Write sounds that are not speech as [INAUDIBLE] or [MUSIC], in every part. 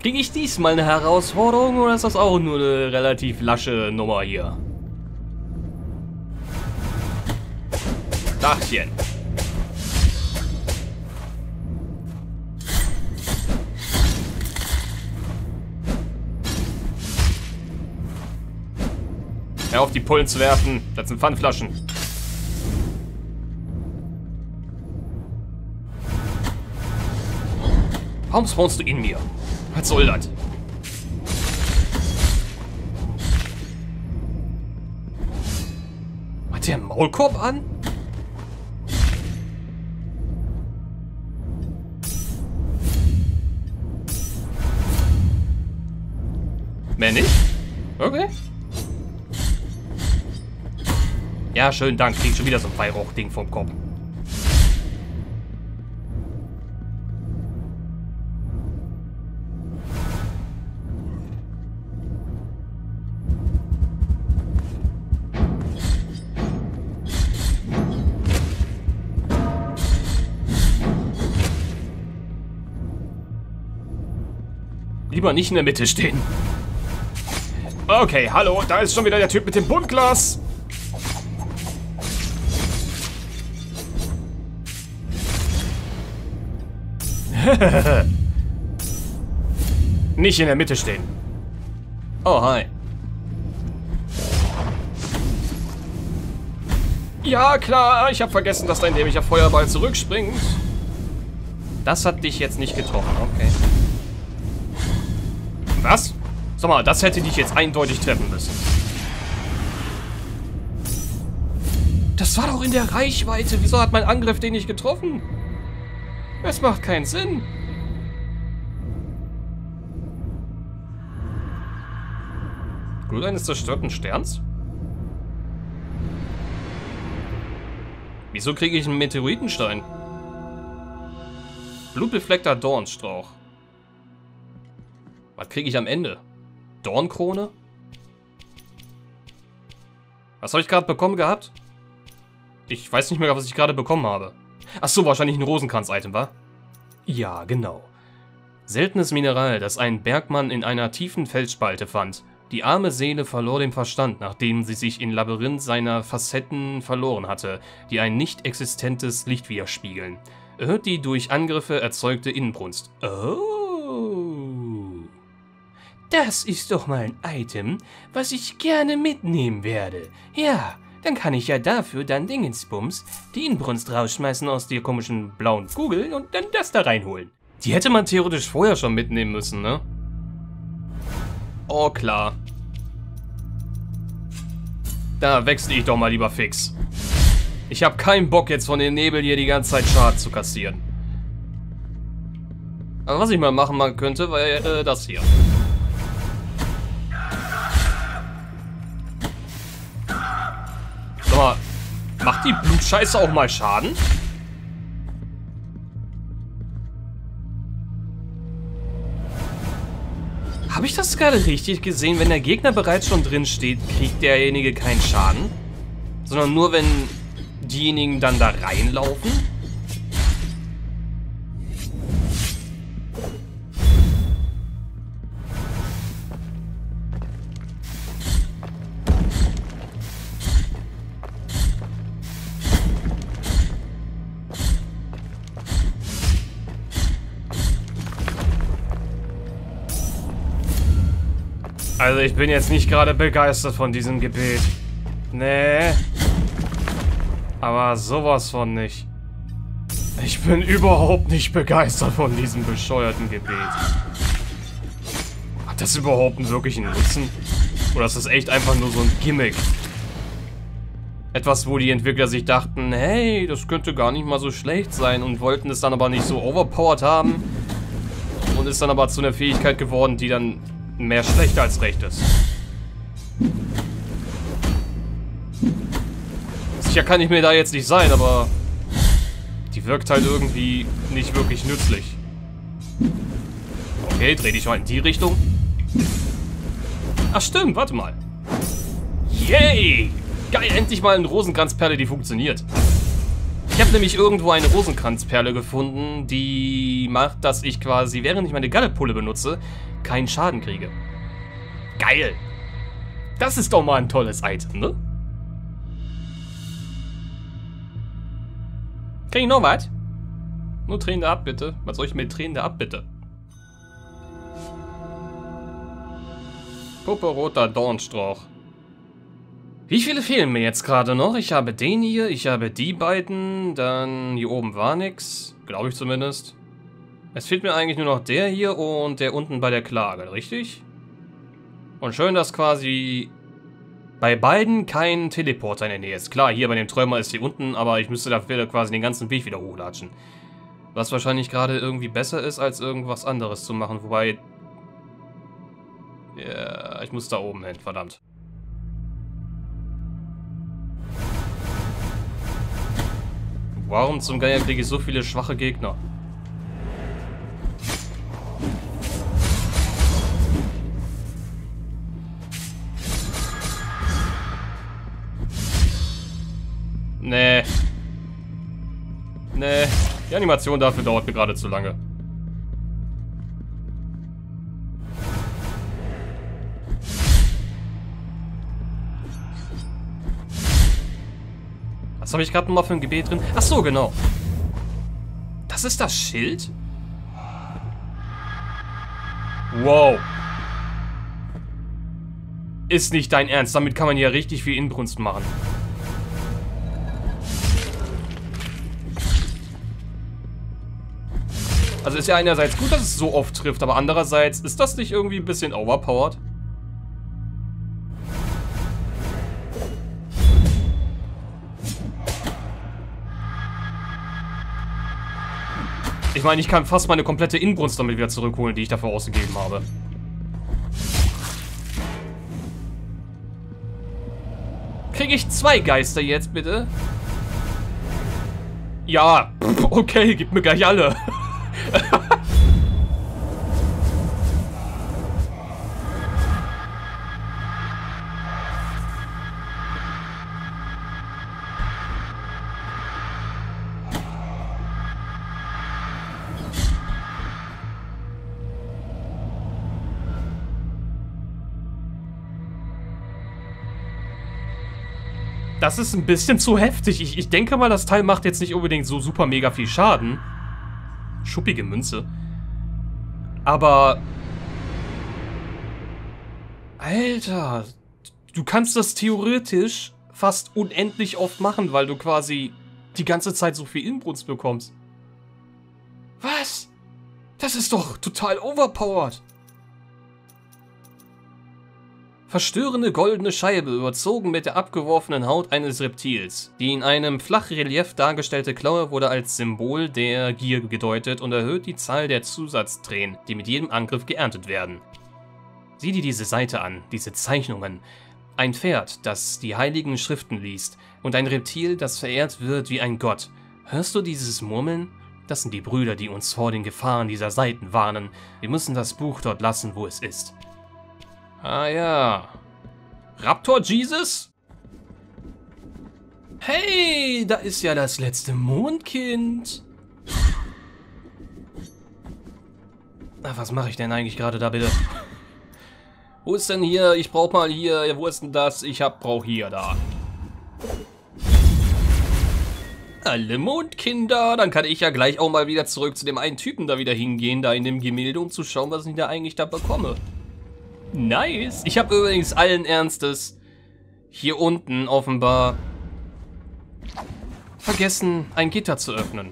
Kriege ich diesmal eine Herausforderung oder ist das auch nur eine relativ lasche Nummer hier? Dachchen. Hör auf die Pullen zu werfen. Das sind Pfandflaschen. Warum spawnst du in mir? Was soll das? Hat der einen Maulkorb an? Mehr nicht? Okay. Ja, schönen Dank. Krieg schon wieder so ein Weihrauchding vom Kopf. Lieber nicht in der Mitte stehen. Okay, hallo, da ist schon wieder der Typ mit dem Buntglas. [LAUGHS] Nicht in der Mitte stehen. Oh, hi. Ja, klar, ich habe vergessen, dass dein dämlicher Feuerball zurückspringt. Das hat dich jetzt nicht getroffen, okay. Was? Sag mal, das hätte dich jetzt eindeutig treffen müssen. Das war doch in der Reichweite. Wieso hat mein Angriff den nicht getroffen? Es macht keinen Sinn. Glut eines zerstörten Sterns? Wieso kriege ich einen Meteoritenstein? Blutbefleckter Dornstrauch. Was kriege ich am Ende? Dornkrone? Was habe ich gerade bekommen gehabt? Ich weiß nicht mehr, was ich gerade bekommen habe. Ach so, wahrscheinlich ein Rosenkranz-Item, wa? Ja, genau. Seltenes Mineral, das ein Bergmann in einer tiefen Felsspalte fand. Die arme Seele verlor den Verstand, nachdem sie sich im Labyrinth seiner Facetten verloren hatte, die ein nicht existentes Licht widerspiegeln. Erhöht die durch Angriffe erzeugte Inbrunst. Oh. Das ist doch mal ein Item, was ich gerne mitnehmen werde. Ja, dann kann ich ja dafür dann Dingensbums die Inbrunst rausschmeißen aus der komischen blauen Kugel und dann das da reinholen. Die hätte man theoretisch vorher schon mitnehmen müssen, ne? Oh, klar. Da wechsle ich doch mal lieber fix. Ich habe keinen Bock jetzt von den Nebel hier die ganze Zeit Schaden zu kassieren. Aber was ich mal machen könnte, wäre äh, das hier. Macht die Blutscheiße auch mal Schaden? Habe ich das gerade richtig gesehen? Wenn der Gegner bereits schon drin steht, kriegt derjenige keinen Schaden? Sondern nur, wenn diejenigen dann da reinlaufen? Also ich bin jetzt nicht gerade begeistert von diesem Gebet. Nee. Aber sowas von nicht. Ich bin überhaupt nicht begeistert von diesem bescheuerten Gebet. Hat das überhaupt einen wirklichen Nutzen? Oder ist das echt einfach nur so ein Gimmick? Etwas, wo die Entwickler sich dachten, hey, das könnte gar nicht mal so schlecht sein und wollten es dann aber nicht so overpowered haben. Und ist dann aber zu einer Fähigkeit geworden, die dann mehr schlecht als recht ist. Sicher kann ich mir da jetzt nicht sein, aber die wirkt halt irgendwie nicht wirklich nützlich. Okay, dreh dich mal in die Richtung. Ach stimmt, warte mal. Yay! Geil, endlich mal eine Rosenkranzperle, die funktioniert. Ich habe nämlich irgendwo eine Rosenkranzperle gefunden, die macht, dass ich quasi, während ich meine Gallepulle benutze, keinen Schaden kriege. Geil! Das ist doch mal ein tolles Item, ne? Krieg ich noch was? Nur Tränen ab, bitte. Was soll ich mit Tränen ab, bitte? Puppe roter Dornstrauch. Wie viele fehlen mir jetzt gerade noch? Ich habe den hier, ich habe die beiden, dann hier oben war nix. Glaube ich zumindest. Es fehlt mir eigentlich nur noch der hier und der unten bei der Klage, richtig? Und schön, dass quasi bei beiden kein Teleporter in der Nähe ist. Klar, hier bei dem Träumer ist hier unten, aber ich müsste dafür quasi den ganzen Weg wieder hochlatschen. Was wahrscheinlich gerade irgendwie besser ist, als irgendwas anderes zu machen. Wobei... Ja, ich muss da oben hin, verdammt. Warum zum Geier kriege ich so viele schwache Gegner? Nee. Nee. Die Animation dafür dauert mir gerade zu lange. Was habe ich gerade nochmal für ein Gebet drin? Ach so, genau. Das ist das Schild? Wow. Ist nicht dein Ernst. Damit kann man ja richtig viel Inbrunst machen. Also ist ja einerseits gut, dass es so oft trifft, aber andererseits ist das nicht irgendwie ein bisschen overpowered? Ich meine, ich kann fast meine komplette Inbrunst damit wieder zurückholen, die ich dafür ausgegeben habe. Kriege ich zwei Geister jetzt, bitte? Ja, [LAUGHS] okay, gib mir gleich alle. [LAUGHS] Das ist ein bisschen zu heftig. Ich, ich denke mal, das Teil macht jetzt nicht unbedingt so super mega viel Schaden. Schuppige Münze. Aber... Alter, du kannst das theoretisch fast unendlich oft machen, weil du quasi die ganze Zeit so viel Inbrunst bekommst. Was? Das ist doch total overpowered. Verstörende goldene Scheibe, überzogen mit der abgeworfenen Haut eines Reptils. Die in einem Flachrelief dargestellte Klaue wurde als Symbol der Gier gedeutet und erhöht die Zahl der Zusatztränen, die mit jedem Angriff geerntet werden. Sieh dir diese Seite an, diese Zeichnungen. Ein Pferd, das die heiligen Schriften liest, und ein Reptil, das verehrt wird wie ein Gott. Hörst du dieses Murmeln? Das sind die Brüder, die uns vor den Gefahren dieser Seiten warnen. Wir müssen das Buch dort lassen, wo es ist. Ah ja. Raptor Jesus? Hey, da ist ja das letzte Mondkind. Ach, was mache ich denn eigentlich gerade da bitte? Wo ist denn hier? Ich brauche mal hier. Wo ist denn das? Ich hab, brauch hier da. Alle Mondkinder. Dann kann ich ja gleich auch mal wieder zurück zu dem einen Typen da wieder hingehen, da in dem Gemälde, um zu schauen, was ich da eigentlich da bekomme. Nice. Ich habe übrigens allen Ernstes hier unten offenbar vergessen, ein Gitter zu öffnen.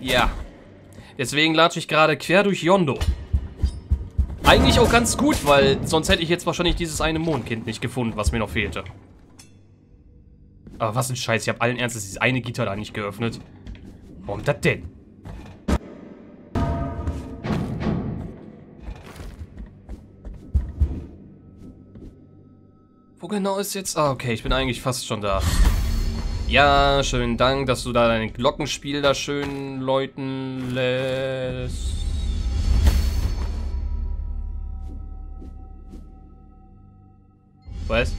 Ja. Deswegen latsche ich gerade quer durch Yondo. Eigentlich auch ganz gut, weil sonst hätte ich jetzt wahrscheinlich dieses eine Mondkind nicht gefunden, was mir noch fehlte. Aber was ein Scheiß, ich habe allen Ernstes dieses eine Gitter da nicht geöffnet. Warum das denn? Wo genau ist jetzt? Ah, okay, ich bin eigentlich fast schon da. Ja, schönen Dank, dass du da dein Glockenspiel da schön läuten lässt. Was?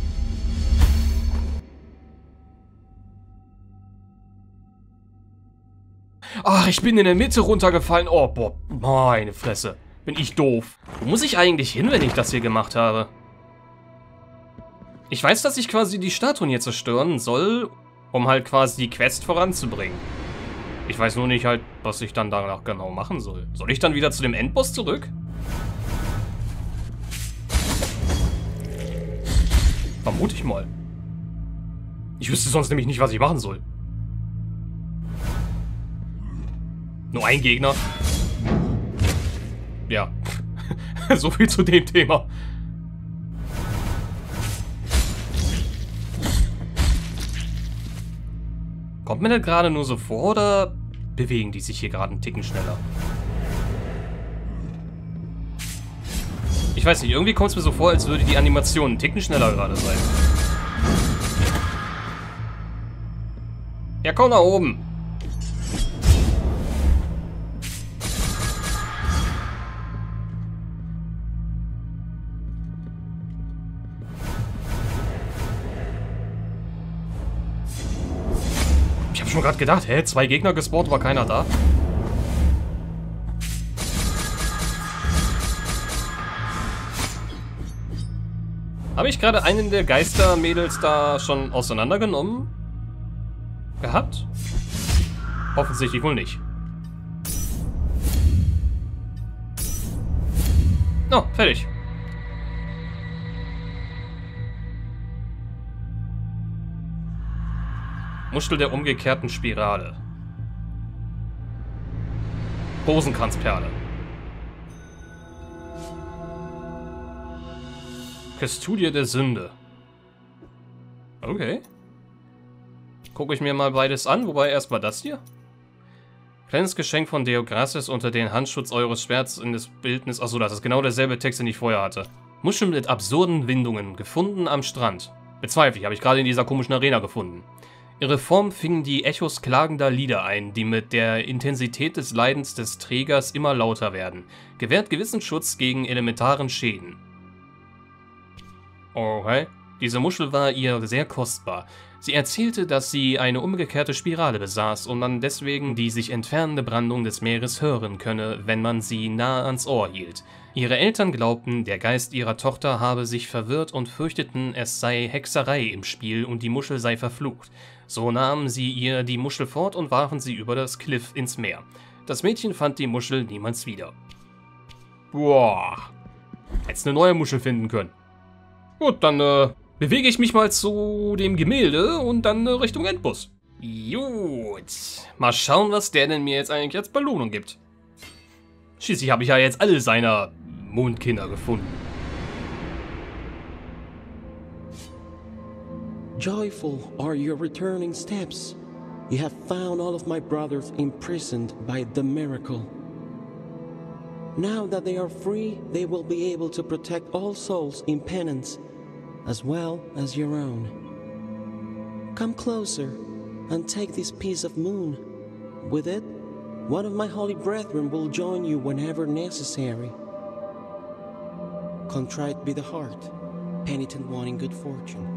Ach, ich bin in der Mitte runtergefallen. Oh, boah, meine Fresse. Bin ich doof. Wo muss ich eigentlich hin, wenn ich das hier gemacht habe? Ich weiß, dass ich quasi die Statuen hier zerstören soll, um halt quasi die Quest voranzubringen. Ich weiß nur nicht halt, was ich dann danach genau machen soll. Soll ich dann wieder zu dem Endboss zurück? Vermute ich mal. Ich wüsste sonst nämlich nicht, was ich machen soll. Nur ein Gegner. Ja. [LAUGHS] so viel zu dem Thema. Kommt mir das gerade nur so vor oder bewegen die sich hier gerade einen Ticken schneller? Ich weiß nicht, irgendwie kommt es mir so vor, als würde die Animation einen Ticken schneller gerade sein. Ja, komm nach oben. Schon gerade gedacht, hä, zwei Gegner gespawnt, war keiner da. Habe ich gerade einen der Geistermädels da schon auseinandergenommen? Gehabt? Offensichtlich wohl nicht. Oh, fertig. Muschel der umgekehrten Spirale. Rosenkranzperle. Kastudie der Sünde. Okay. Gucke ich mir mal beides an, wobei erstmal das hier. Kleines Geschenk von Deograces unter den Handschutz eures Schwerts in das Bildnis. Achso, das ist genau derselbe Text, den ich vorher hatte. Muscheln mit absurden Windungen, gefunden am Strand. Bezweifle ich, habe ich gerade in dieser komischen Arena gefunden. Ihre Form fingen die Echos klagender Lieder ein, die mit der Intensität des Leidens des Trägers immer lauter werden. Gewährt gewissen Schutz gegen elementaren Schäden. Okay. Diese Muschel war ihr sehr kostbar. Sie erzählte, dass sie eine umgekehrte Spirale besaß und man deswegen die sich entfernende Brandung des Meeres hören könne, wenn man sie nahe ans Ohr hielt. Ihre Eltern glaubten, der Geist ihrer Tochter habe sich verwirrt und fürchteten, es sei Hexerei im Spiel und die Muschel sei verflucht. So nahmen sie ihr die Muschel fort und warfen sie über das Kliff ins Meer. Das Mädchen fand die Muschel niemals wieder. Boah. Hättest eine neue Muschel finden können. Gut, dann äh, bewege ich mich mal zu dem Gemälde und dann äh, Richtung Endbus. Gut. Mal schauen, was der denn mir jetzt eigentlich als Belohnung gibt. Schließlich habe ich ja jetzt alle seiner Mondkinder gefunden. Joyful are your returning steps. You have found all of my brothers imprisoned by the miracle. Now that they are free, they will be able to protect all souls in penance as well as your own. Come closer and take this piece of moon. With it, one of my holy brethren will join you whenever necessary. Contrite be the heart, penitent wanting good fortune.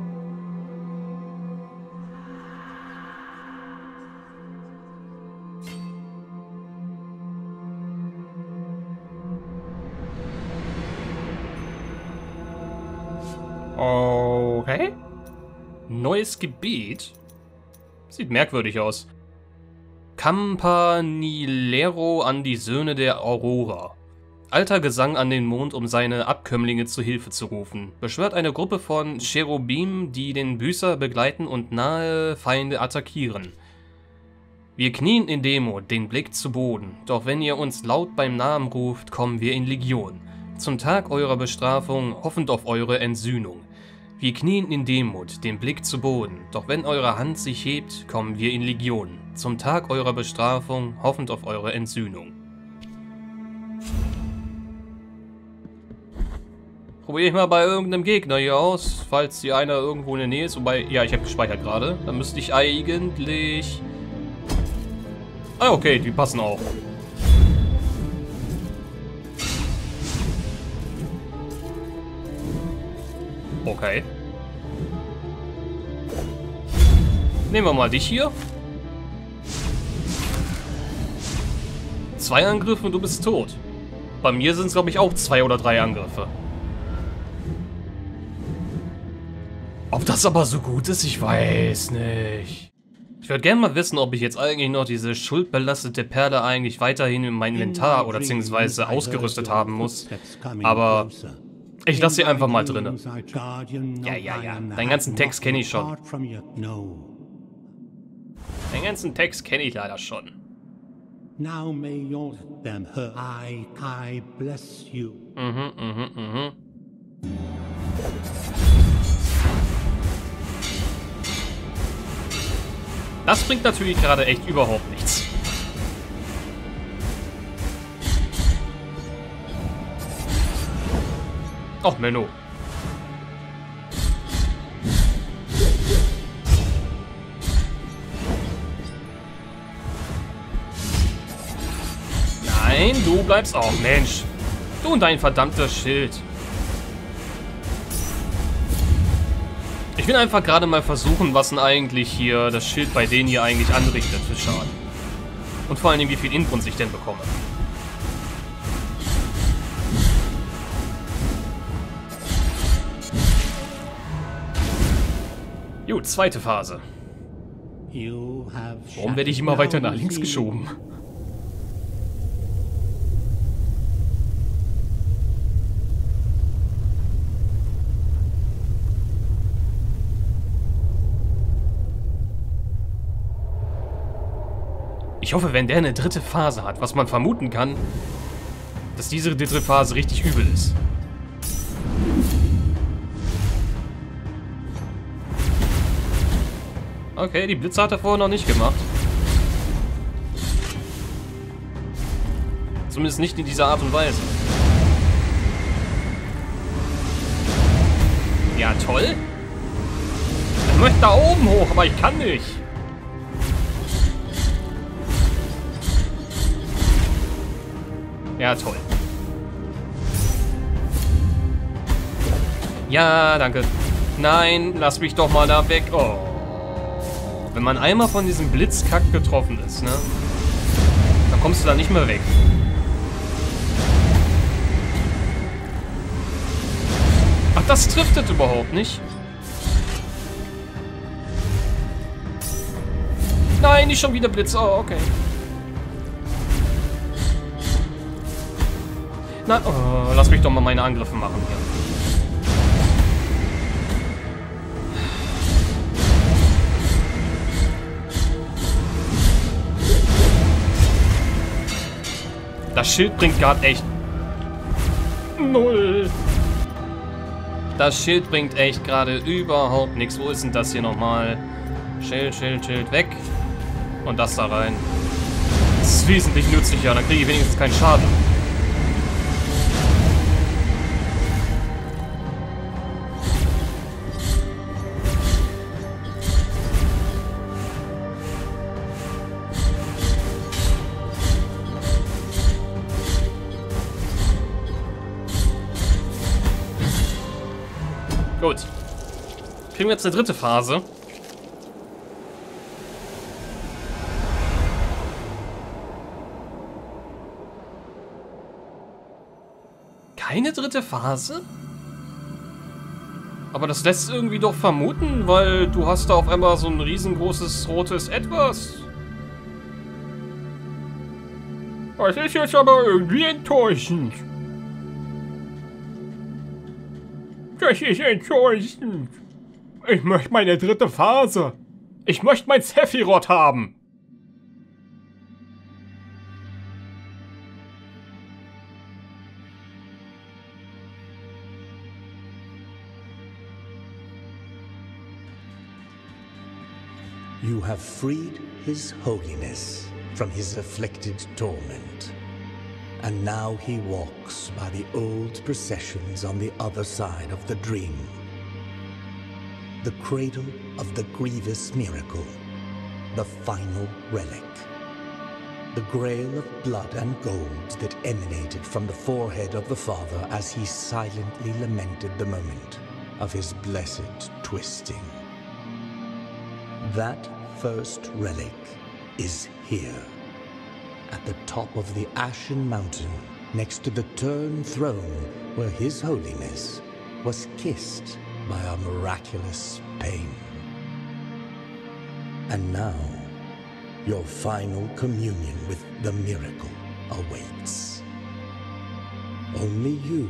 Neues Gebiet. Sieht merkwürdig aus. Campanilero an die Söhne der Aurora. Alter Gesang an den Mond, um seine Abkömmlinge zu Hilfe zu rufen. Beschwört eine Gruppe von Cherubim, die den Büßer begleiten und nahe Feinde attackieren. Wir knien in Demut, den Blick zu Boden. Doch wenn ihr uns laut beim Namen ruft, kommen wir in Legion. Zum Tag eurer Bestrafung, hoffend auf eure Entsühnung. Wir knien in Demut, den Blick zu Boden, doch wenn eure Hand sich hebt, kommen wir in Legion. Zum Tag eurer Bestrafung, hoffend auf eure Entsühnung. Probiere ich mal bei irgendeinem Gegner hier aus, falls hier einer irgendwo in der Nähe ist. Wobei, ja, ich habe gespeichert gerade. Dann müsste ich eigentlich... Ah, okay, die passen auch. Okay. Nehmen wir mal dich hier. zwei Angriffe und du bist tot. Bei mir sind es, glaube ich, auch zwei oder drei Angriffe. Ob das aber so gut ist, ich weiß nicht. Ich würde gerne mal wissen, ob ich jetzt eigentlich noch diese schuldbelastete Perle eigentlich weiterhin in mein Inventar oder beziehungsweise ausgerüstet haben muss. Aber ich lasse sie einfach mal drin. Ja, ja, ja. Deinen ganzen Text kenne ich schon. Den ganzen Text kenne ich leider schon. Now may your them her I, I bless you. Mhm, mhm, mhm. Das bringt natürlich gerade echt überhaupt nichts. Och, Menno. Nein, du bleibst auch. Mensch. Du und dein verdammter Schild. Ich will einfach gerade mal versuchen, was denn eigentlich hier das Schild bei denen hier eigentlich anrichtet für Schaden. Und vor allem, wie viel Inbrunst ich denn bekomme. Gut, zweite Phase. Warum werde ich immer weiter nach links geschoben? Ich hoffe, wenn der eine dritte Phase hat, was man vermuten kann, dass diese dritte Phase richtig übel ist. Okay, die Blitze hat er vorher noch nicht gemacht. Zumindest nicht in dieser Art und Weise. Ja, toll. Ich möchte da oben hoch, aber ich kann nicht. Ja, toll. Ja, danke. Nein, lass mich doch mal da weg. Oh. Man einmal von diesem Blitzkack getroffen ist, ne? Dann kommst du da nicht mehr weg. Ach, das trifft überhaupt nicht. Nein, nicht schon wieder Blitz. Oh, okay. Na, oh, lass mich doch mal meine Angriffe machen hier. Das Schild bringt gerade echt... Null. Das Schild bringt echt gerade überhaupt nichts. Wo ist denn das hier nochmal? Schild, Schild, Schild weg. Und das da rein. Das ist wesentlich nützlicher. Dann kriege ich wenigstens keinen Schaden. Kriegen wir jetzt eine dritte Phase. Keine dritte Phase? Aber das lässt irgendwie doch vermuten, weil du hast da auf einmal so ein riesengroßes rotes Etwas. Das ist jetzt aber irgendwie enttäuschend. Das ist enttäuschend. Ich möchte meine dritte Phase. Ich möchte mein Sephiroth haben. You have freed His Holiness from his afflicted torment. and now he walks by the old processions on the other side of the dream. The cradle of the grievous miracle, the final relic. The grail of blood and gold that emanated from the forehead of the Father as he silently lamented the moment of his blessed twisting. That first relic is here at the top of the Ashen Mountain, next to the Turn Throne, where His Holiness was kissed by a miraculous pain. And now, your final communion with the miracle awaits. Only you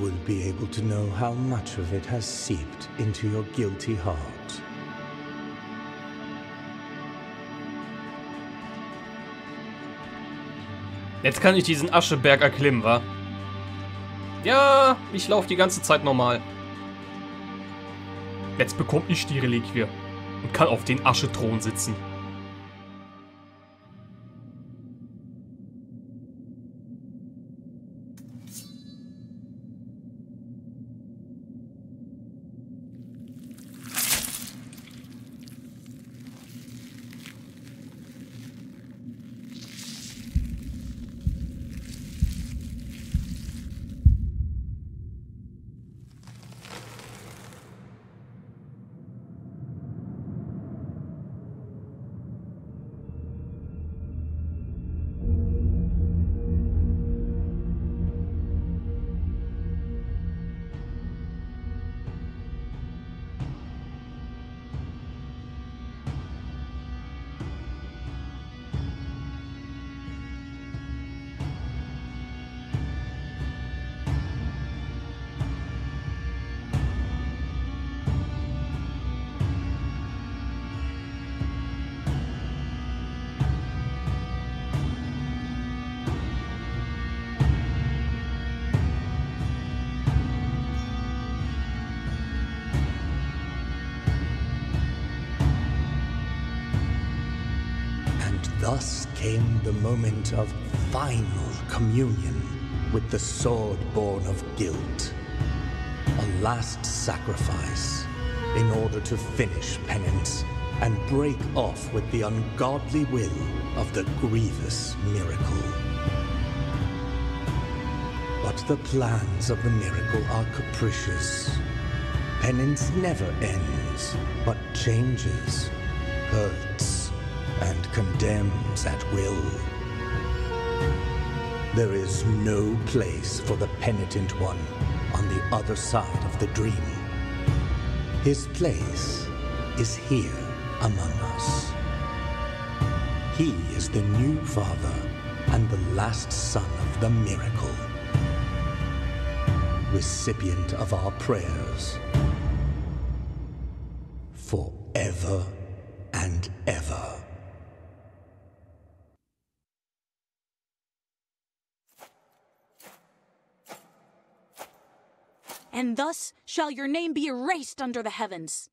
will be able to know how much of it has seeped into your guilty heart. Jetzt kann ich diesen Ascheberg erklimmen, wa? Ja, ich laufe die ganze Zeit normal. Jetzt bekomme ich die Reliquie und kann auf den Aschethron sitzen. Thus came the moment of final communion with the sword born of guilt. A last sacrifice in order to finish penance and break off with the ungodly will of the grievous miracle. But the plans of the miracle are capricious. Penance never ends, but changes, hurts, and condemns at will. There is no place for the penitent one on the other side of the dream. His place is here among us. He is the new father and the last son of the miracle, recipient of our prayers forever and ever. And thus shall your name be erased under the heavens.